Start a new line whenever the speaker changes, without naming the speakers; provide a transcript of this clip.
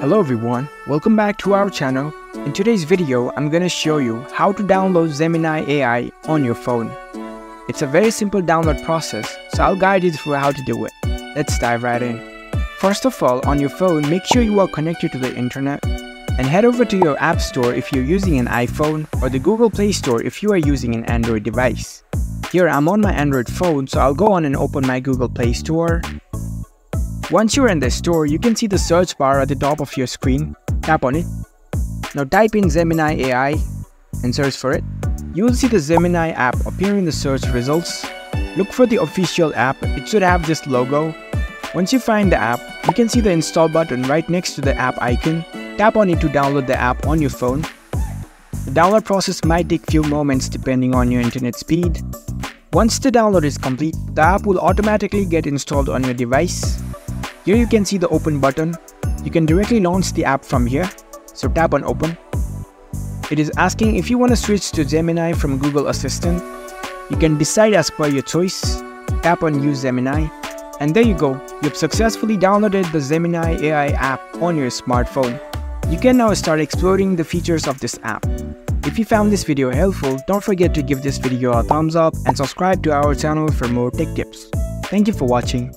Hello everyone, welcome back to our channel. In today's video, I'm gonna show you how to download Gemini AI on your phone. It's a very simple download process, so I'll guide you through how to do it. Let's dive right in. First of all, on your phone, make sure you are connected to the internet and head over to your App Store if you're using an iPhone or the Google Play Store if you are using an Android device. Here I'm on my Android phone, so I'll go on and open my Google Play Store once you're in the store, you can see the search bar at the top of your screen. Tap on it. Now type in Gemini AI and search for it. You will see the Gemini app appear in the search results. Look for the official app, it should have this logo. Once you find the app, you can see the install button right next to the app icon. Tap on it to download the app on your phone. The download process might take few moments depending on your internet speed. Once the download is complete, the app will automatically get installed on your device. Here you can see the open button. You can directly launch the app from here. So tap on open. It is asking if you want to switch to Gemini from Google Assistant. You can decide as per your choice. Tap on use Gemini. And there you go. You've successfully downloaded the Gemini AI app on your smartphone. You can now start exploring the features of this app. If you found this video helpful, don't forget to give this video a thumbs up and subscribe to our channel for more tech tips. Thank you for watching.